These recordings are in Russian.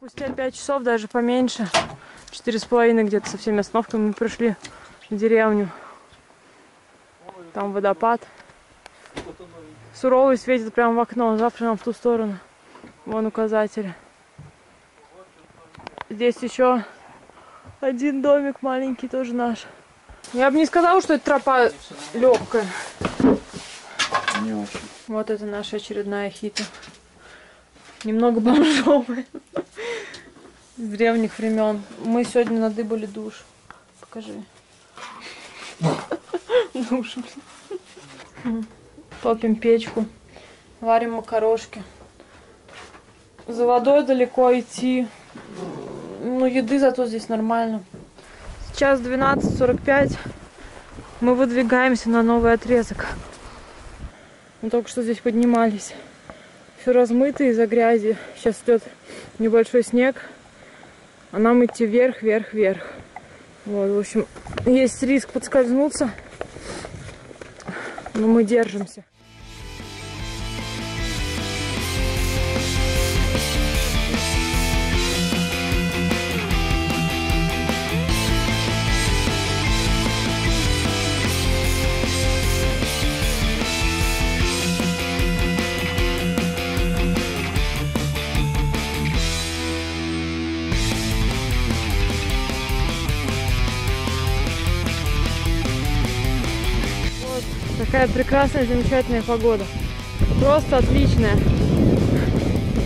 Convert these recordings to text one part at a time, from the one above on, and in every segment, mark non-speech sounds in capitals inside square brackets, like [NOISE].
Спустя пять часов, даже поменьше, четыре с половиной где-то со всеми остановками мы пришли в деревню. Там водопад. Суровый светит прямо в окно, завтра нам в ту сторону. Вон указатели. Здесь еще один домик маленький, тоже наш. Я бы не сказала, что это тропа легкая. Не очень. Вот это наша очередная хита. Немного бомжовая. С древних времен. Мы сегодня надыбали душ. Покажи. [LAUGHS] Душ. блин. Топим печку. Варим макарошки. За водой далеко идти. Ну, еды зато здесь нормально. Сейчас 12.45. Мы выдвигаемся на новый отрезок. Мы только что здесь поднимались. Все размыто из-за грязи. Сейчас идет небольшой снег. А нам идти вверх, вверх, вверх. Вот, в общем, есть риск подскользнуться. Но мы держимся. Вот такая прекрасная, замечательная погода. Просто отличная.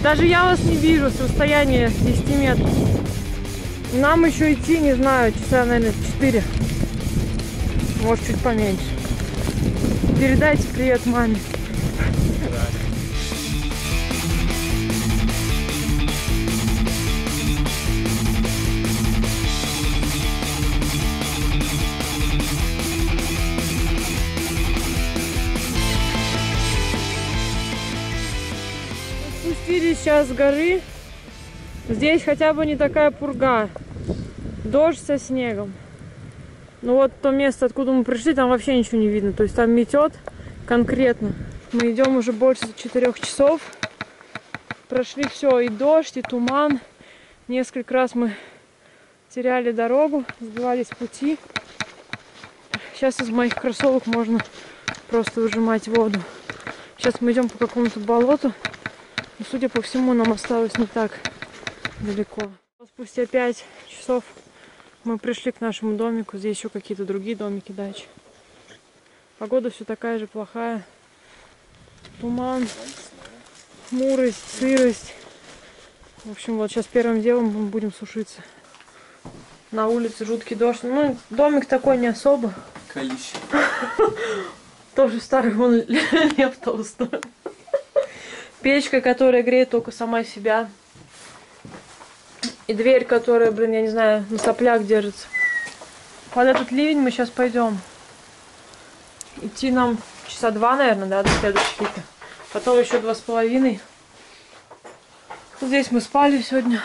Даже я вас не вижу с расстояния 10 метров. Нам еще идти, не знаю, часа, наверное, 4. Может, чуть поменьше. Передайте привет маме. Сейчас с горы. Здесь хотя бы не такая пурга. Дождь со снегом. Ну вот то место, откуда мы пришли, там вообще ничего не видно. То есть там метет конкретно. Мы идем уже больше четырех часов. Прошли все, и дождь, и туман. Несколько раз мы теряли дорогу, сбивались пути. Сейчас из моих кроссовок можно просто выжимать воду. Сейчас мы идем по какому-то болоту. Но, судя по всему, нам осталось не так далеко. Спустя 5 часов мы пришли к нашему домику. Здесь еще какие-то другие домики, дачи. Погода все такая же плохая. Туман, хмурость, сырость. В общем, вот сейчас первым делом мы будем сушиться. На улице жуткий дождь. Ну, домик такой не особо. Колище. [LAUGHS] Тоже старый вон [LAUGHS] Лев Толстой. Печка, которая греет только сама себя. И дверь, которая, блин, я не знаю, на соплях держится. Под этот ливень мы сейчас пойдем. Идти нам часа два, наверное, да, до следующей фиты. Потом еще два с половиной. Здесь мы спали сегодня.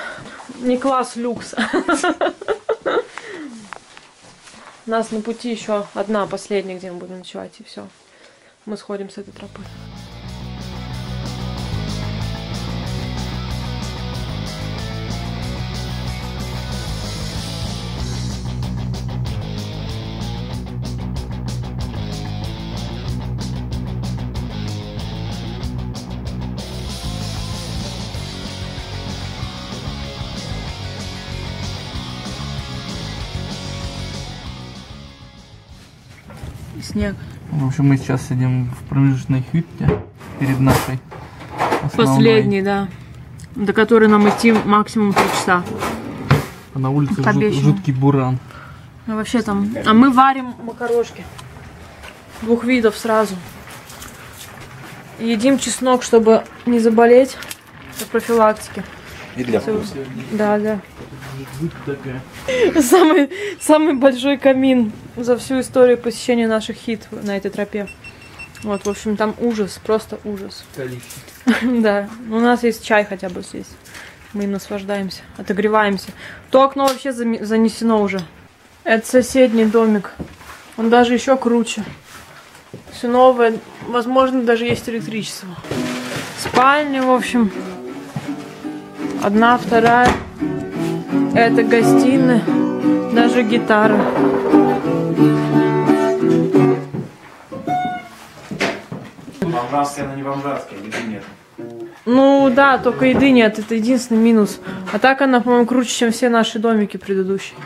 Не класс люкс. У нас на пути еще одна последняя, где мы будем ночевать, и все. Мы сходим с этой тропы. Снег. В общем, мы сейчас сидим в промежуточной хюте перед нашей основной. Последний, да. До которой нам идти максимум три часа. А на улице жут- жуткий буран. Ну, вообще там... А мы варим макарошки. Двух видов сразу. Едим чеснок, чтобы не заболеть. По профилактике. И для вкуса. Да, да. Самый, самый большой камин за всю историю посещения наших хит на этой тропе. Вот, в общем, там ужас, просто ужас. [LAUGHS] Да, у нас есть чай хотя бы здесь. Мы им наслаждаемся, отогреваемся. То окно вообще занесено уже. Это соседний домик. Он даже еще круче. Все новое. Возможно, даже есть электричество. Спальня, в общем. Одна, вторая. Это гостиная. Даже гитара. Бомжарская, но не бомжарская, еды нет. Ну да, только еды нет, это единственный минус. А так она, по-моему, круче, чем все наши домики предыдущие.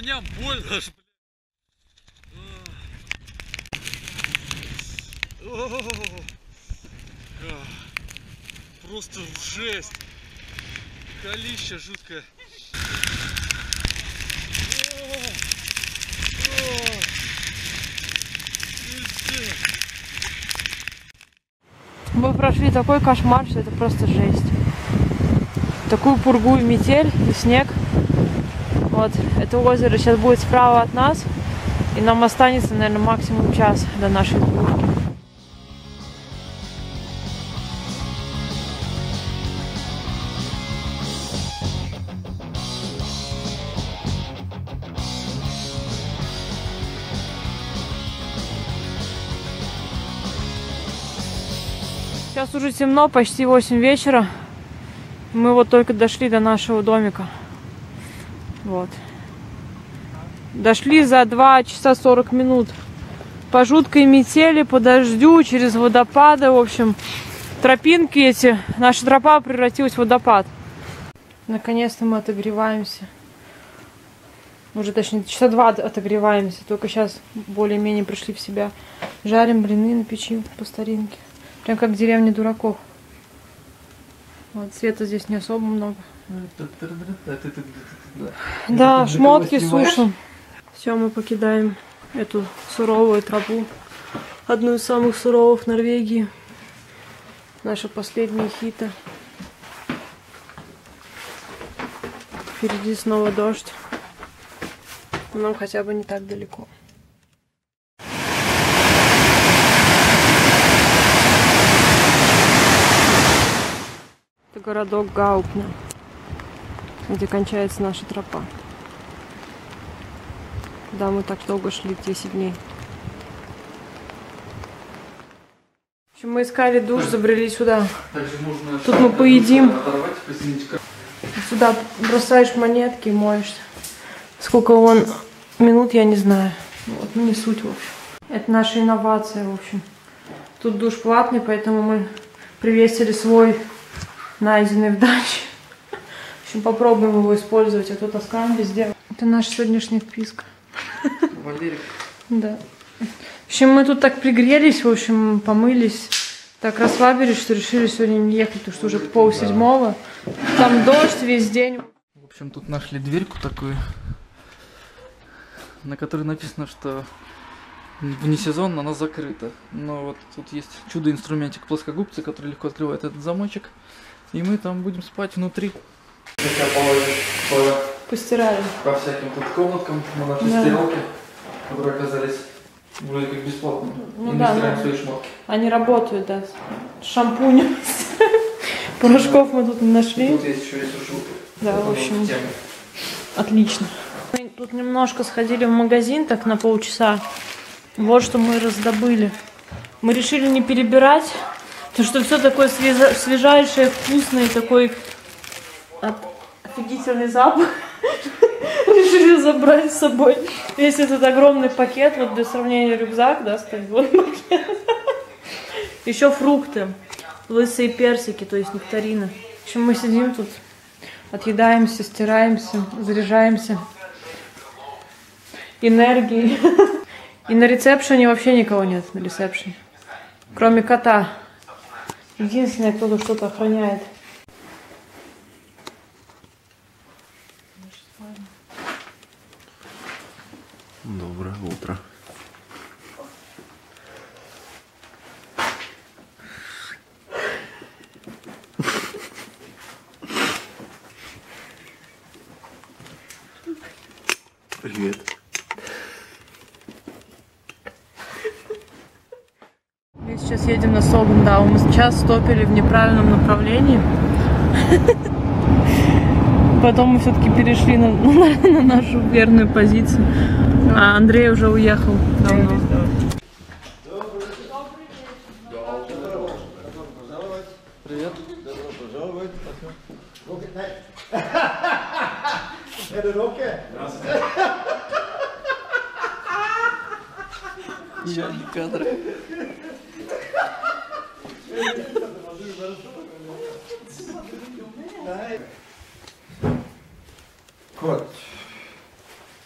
Коням больно аж, бля. О, а, Просто жесть. Колища пиздец. Мы прошли такой кошмар, что это просто жесть. Такую пургу и метель, и снег. Вот, это озеро сейчас будет справа от нас. И нам останется, наверное, максимум час до нашей двушки. Сейчас уже темно, почти 8 вечера. Мы вот только дошли до нашего домика. Вот. Дошли за 2 часа 40 минут. По жуткой метели, по дождю, через водопады. В общем, тропинки эти. Наша тропа превратилась в водопад. Наконец-то мы отогреваемся. Уже точнее, часа два отогреваемся. Только сейчас более-менее пришли в себя. Жарим блины на печи по старинке. Прям как в деревне дураков. Вот, света здесь не особо много. Да, шмотки сушим. Все, мы покидаем эту суровую тропу. Одну из самых суровых в Норвегии. Наша последняя хита. Впереди снова дождь. Но нам хотя бы не так далеко. Это городок Гаупна, где кончается наша тропа. Да, мы так долго шли, 10 дней. В общем, мы искали душ, забрели сюда. Тут мы поедим. Сюда бросаешь монетки и моешься. Сколько вон минут, я не знаю. Вот, ну не суть, в общем. Это наша инновация, в общем. Тут душ платный, поэтому мы привесили свой, найденный в даче. В общем, попробуем его использовать, а то таскаем везде. Это наша сегодняшняя вписка. Валерик. [LAUGHS] Да. В общем, мы тут так пригрелись, в общем, помылись, так расслабились, что решили сегодня не ехать, потому что уже пол седьмого. Там дождь весь день. В общем, тут нашли дверьку такую, на которой написано, что вне сезон она закрыта. Но вот тут есть чудо-инструментик плоскогубцы, который легко открывает этот замочек. И мы там будем спать внутри. Сейчас по, по, Постирали. по всяким тут комнаткам на нашей Да. стиралке, которые оказались вроде как бесплатными. Ну и мы да, стираем ну. свои шмотки. Они работают, да. Шампунь. [LAUGHS] Порошков мы тут не нашли. Тут есть еще и сушилка. Да, в общем, тема. отлично. Мы тут немножко сходили в магазин, так на полчаса. Вот что мы раздобыли. Мы решили не перебирать, потому что все такое свежа- свежайшее, вкусное, такой от- офигительный запах. Решили забрать с собой весь этот огромный пакет, вот для сравнения рюкзак, да, стоит вот пакет. Еще фрукты, лысые персики, то есть нектарины. В общем, мы сидим тут, отъедаемся, стираемся, заряжаемся энергией. И на ресепшене вообще никого нет, на ресепшене. Кроме кота. Единственное, кто тут что-то охраняет. Доброе утро. Привет. Мы сейчас едем на Согндаум. Мы сейчас стопили в неправильном направлении. [LAUGHS] Потом мы все-таки перешли [LAUGHS] на, на- на нашу верную позицию. А Андрей уже уехал давно. Привет. Я не кадр. Кот.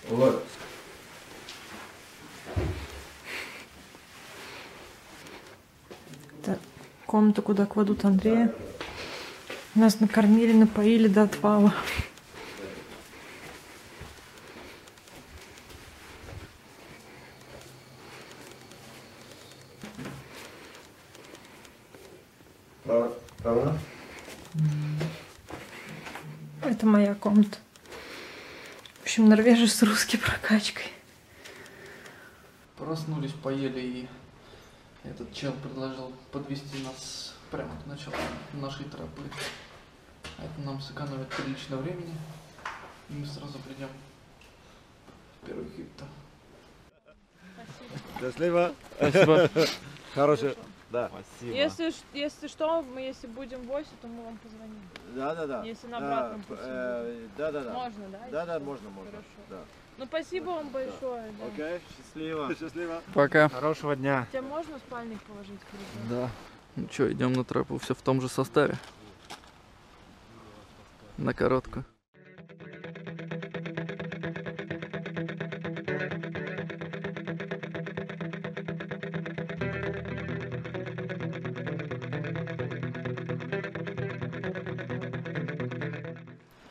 Вот. Это комната, куда кладут Андрея. Нас накормили, напоили до отвала. Это моя комната. В общем, норвежец с русской прокачкой. Проснулись, поели и этот чел предложил подвести нас прямо к началу нашей тропы. Это нам сэкономит прилично времени. И мы сразу придем в первый хит-то. Счастливо. Спасибо. Хороший. Да. Спасибо. Если, если что, мы если будем в гости, то мы вам позвоним. Да, да, да. Если на Да, обратном пути э, Да, да, да. Можно, да? Да, да, можно, можно. Хорошо. Да. Ну, спасибо вам большое. да. Окей, счастливо. [LAUGHS] Счастливо. Пока. Хорошего дня. Тебя можно спальник положить? Да. Ну что, идем на тропу, все в том же составе. На короткую.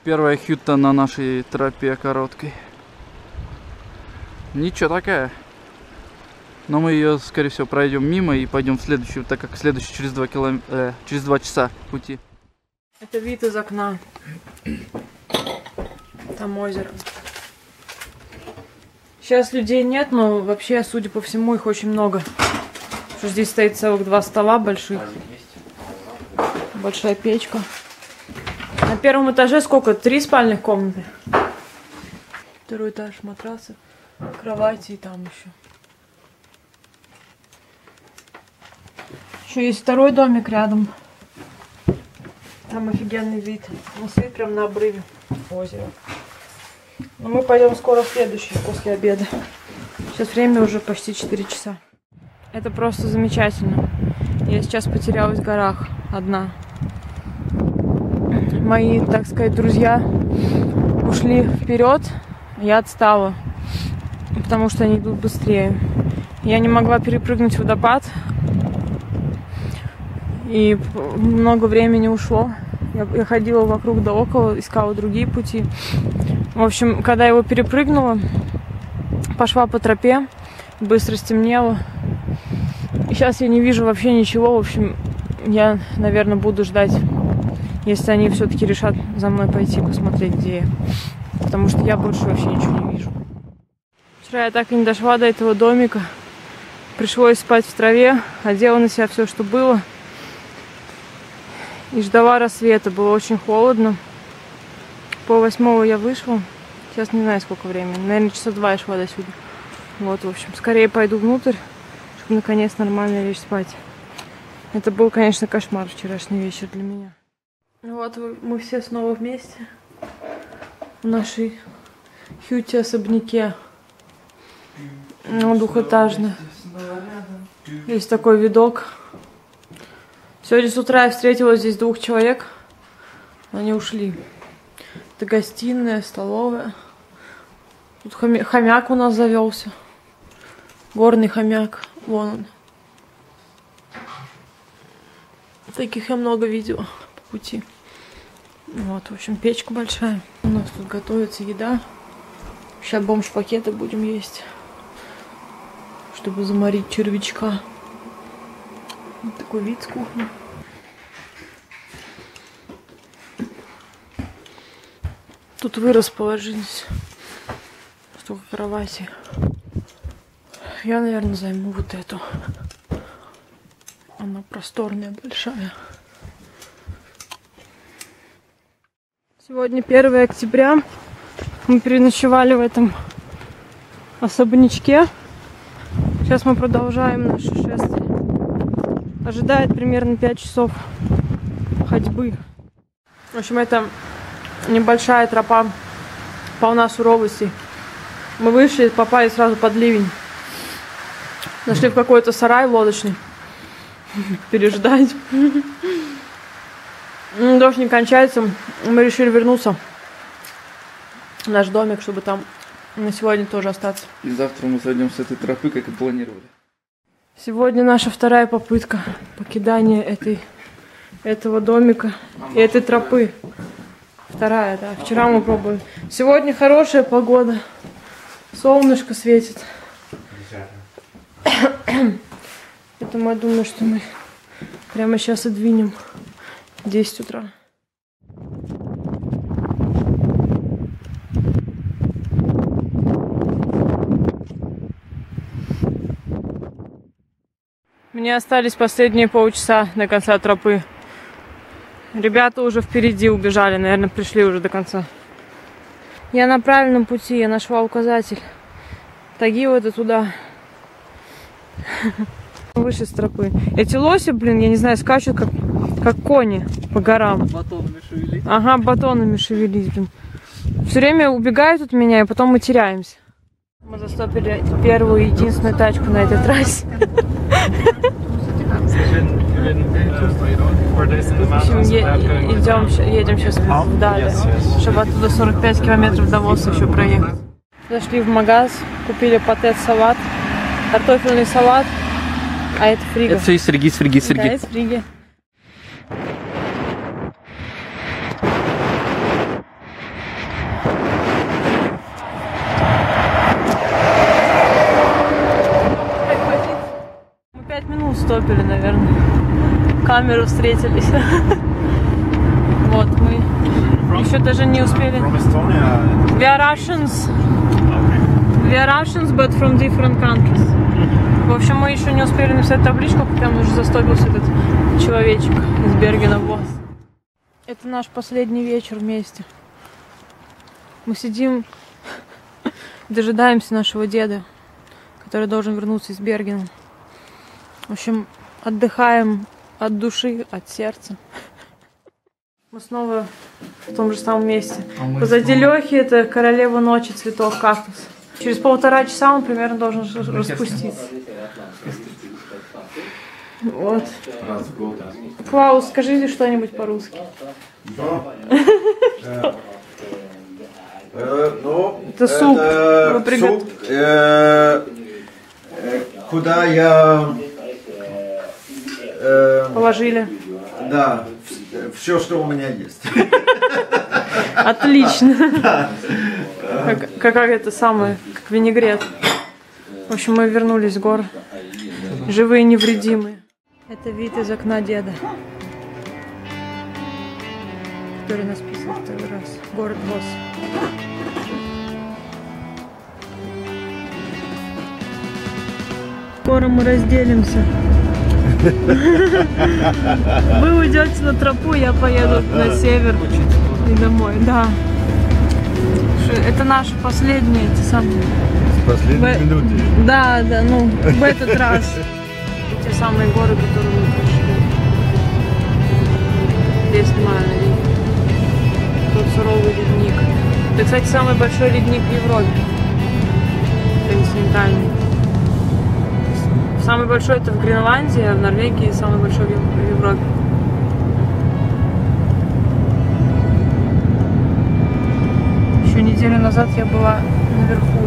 Первая хюта на нашей тропе короткой. Ничего такая. Но мы ее, скорее всего, пройдем мимо и пойдем в следующую, так как следующий через два килом... э, через два часа пути. Это вид из окна. Там озеро. Сейчас людей нет, но вообще, судя по всему, их очень много. Что здесь стоит целых два стола больших. Большая печка. На первом этаже сколько? Три спальных комнаты. Второй этаж, матрасы, кровати и там еще. Еще есть второй домик рядом. Там офигенный вид. Ну, вид прям на обрыве озера. Но мы пойдем скоро в следующий, после обеда. Сейчас время уже почти 4 часа. Это просто замечательно. Я сейчас потерялась в горах одна. Мои, так сказать, друзья ушли вперед, я отстала, потому что они идут быстрее. Я не могла перепрыгнуть водопад, и много времени ушло. Я, я ходила вокруг да около, искала другие пути. В общем, когда я его перепрыгнула, пошла по тропе, быстро стемнело. Сейчас я не вижу вообще ничего. В общем, я, наверное, буду ждать, если они все-таки решат за мной пойти посмотреть, где я. Потому что я больше вообще ничего не вижу. Вчера я так и не дошла до этого домика. Пришлось спать в траве, одела на себя все, что было. И ждала рассвета. Было очень холодно. Пол восьмого я вышла. Сейчас не знаю, сколько времени. Наверное, часа два я шла до сюда. Вот, в общем, скорее пойду внутрь, чтобы наконец нормально лечь спать. Это был, конечно, кошмар вчерашний вечер для меня. Вот мы все снова вместе в нашей хьюти-особняке. Ну, двухэтажно. Есть такой видок. Сегодня с утра я встретила здесь двух человек. Они ушли. Это гостиная, столовая. Тут хомя- хомяк у нас завелся. Горный хомяк. Вон он. Таких я много видела пути. Вот, в общем, печка большая. У нас тут готовится еда. Сейчас бомж-пакеты будем есть. Чтобы заморить червячка. Вот такой вид с кухни. Тут вы расположились. Столько кровати. Я, наверное, займу вот эту. Она просторная, большая. Сегодня 1 октября. Мы переночевали в этом особнячке. Сейчас мы продолжаем наше шествие. Ожидает примерно 5 часов ходьбы. В общем, это небольшая тропа полна суровости. Мы вышли, попали сразу под ливень. Нашли в какой-то сарай лодочный. [LAUGHS] Переждать. Дождь не кончается. Мы решили вернуться в наш домик, чтобы там на сегодня тоже остаться. И завтра мы сойдем с этой тропы, как и планировали. Сегодня наша вторая попытка покидания этой, этого домика и этой тропы. Вторая, да. Вчера мы пробовали. Сегодня хорошая погода. Солнышко светит. Поэтому я думаю, что мы прямо сейчас и двинем 10 утра. Мне остались последние полчаса до конца тропы. Ребята уже впереди убежали, наверное, пришли уже до конца. Я на правильном пути, я нашла указатель. Тагил это туда. [LAUGHS] Выше с тропы. Эти лоси, блин, я не знаю, скачут как, как кони по горам. Батонами шевелить. Ага, батонами шевелить, блин. Все время убегают от меня, и потом мы теряемся. Мы застопили первую единственную тачку на этой трассе. В общем, е- идем, едем сейчас в Дали, чтобы оттуда 45 километров до Воса еще проехать. Зашли в магаз, купили патет салат, картофельный салат, а это фрига. Это все из Риги, из Риги, из Да, Риги. из фриги. Мы пять минут стопили, наверное. Камеру встретились. [LAUGHS] Вот, мы еще даже не успели. Estonia. We are Russians. We are Russians, but from different countries. В общем, мы еще не успели написать табличку, как там уже застопился этот человечек из Бергена в Босс. Это наш последний вечер вместе. Мы сидим, [LAUGHS] дожидаемся нашего деда, который должен вернуться из Бергена. В общем, отдыхаем от души, от сердца. Мы снова в том же самом месте. А Позади снова- Лехи это королева ночи цветов кактус. Через полтора часа он примерно должен распуститься. Вот. Раз в год. Клаус, скажи что-нибудь по-русски. Э, ну, Это суп. суп, э, э, куда я, Положили. да, все, что у меня есть. Отлично. Как, как это самое, как винегрет. В общем, мы вернулись с гор. Живые, невредимые. Это вид из окна деда. Который нас писал второй раз. Город Босс. Скоро мы разделимся. Вы уйдете на тропу, я поеду на север и домой. Да. Ш- Это наши последние эти самые. Последние В- минуты. Да, да, ну, в этот раз. [LAUGHS] Те самые горы, которые мы прошли. Я снимаю на. Тут суровый ледник. Это, кстати, самый большой ледник в Европе. Континентальный. Самый большой это в Гренландии, а в Норвегии самый большой в Европе. Назад я была наверху.